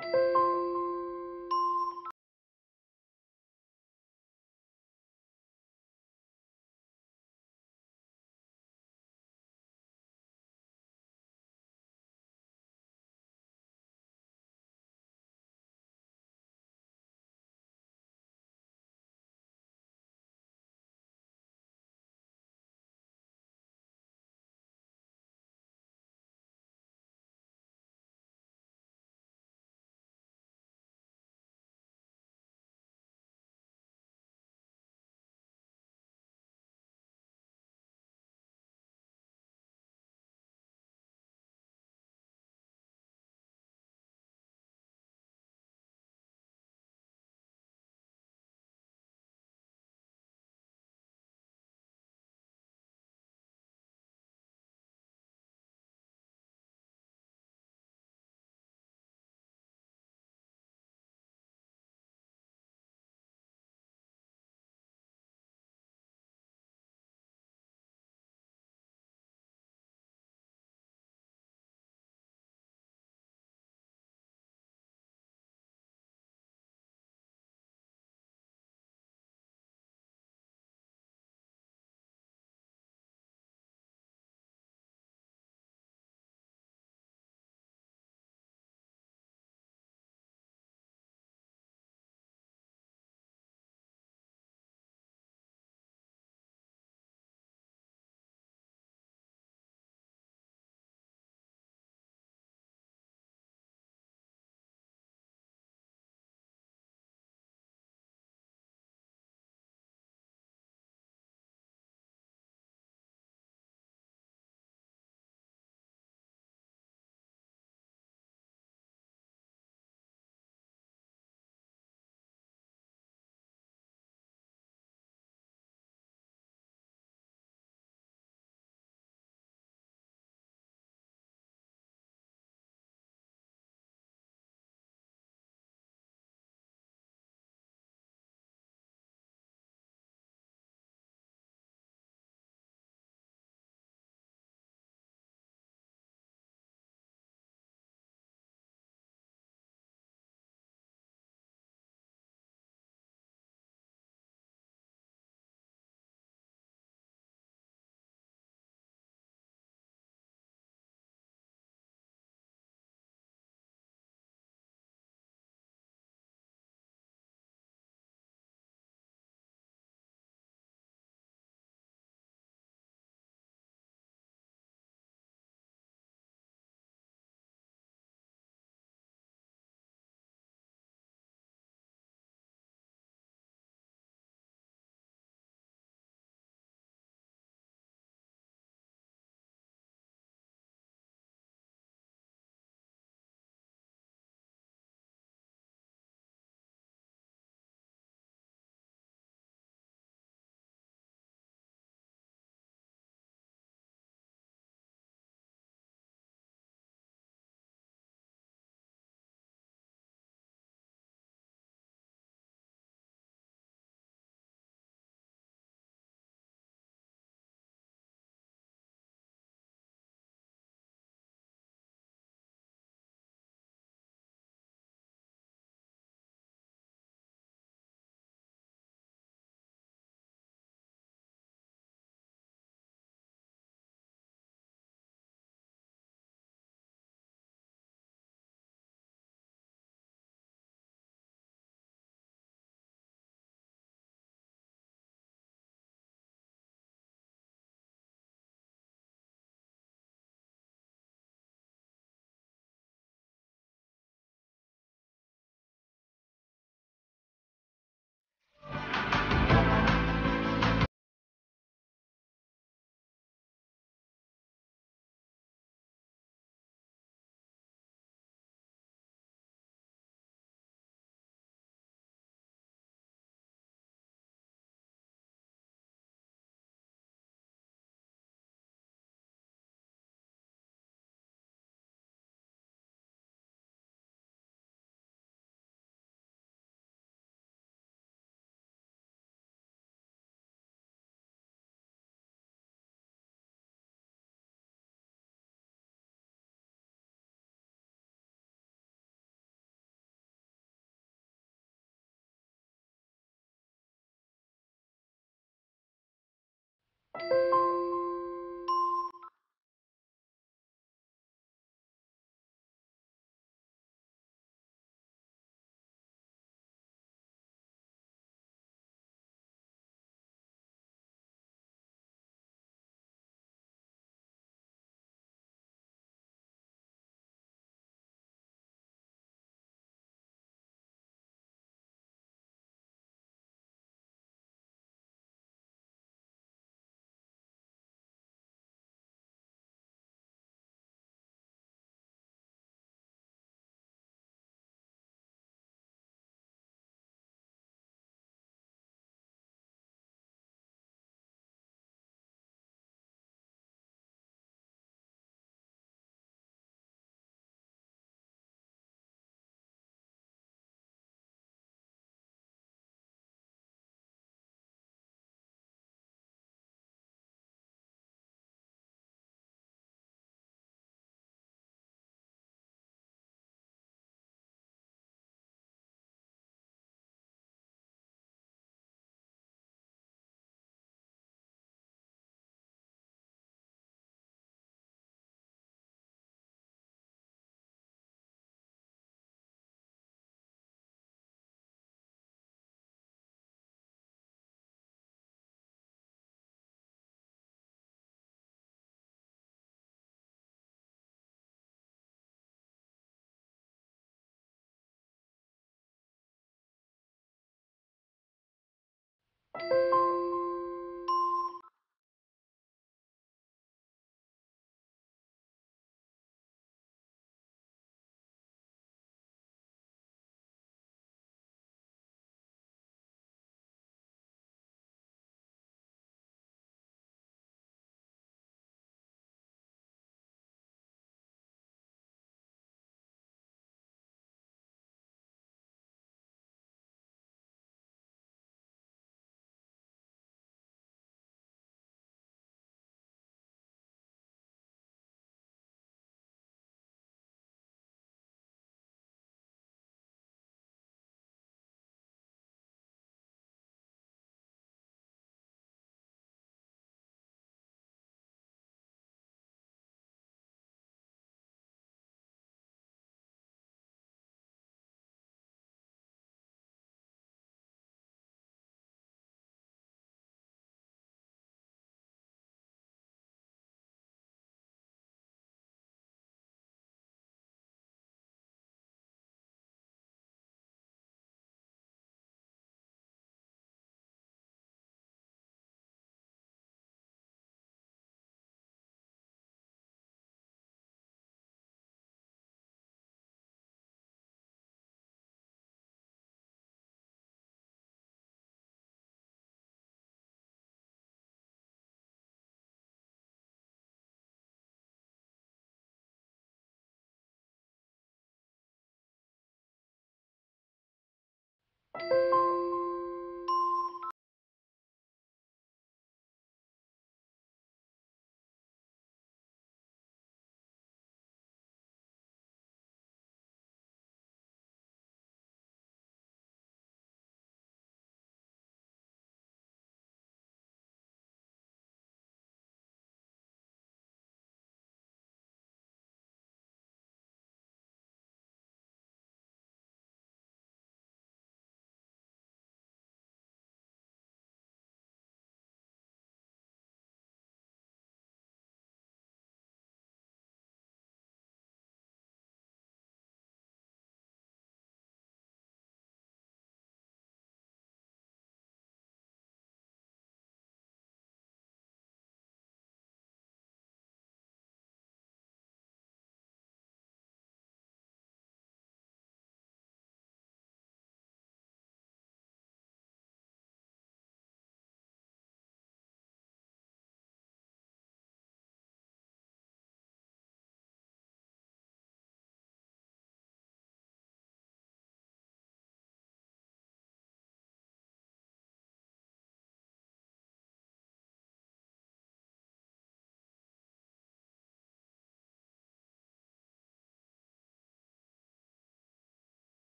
Música you you you